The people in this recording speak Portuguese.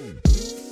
Boom.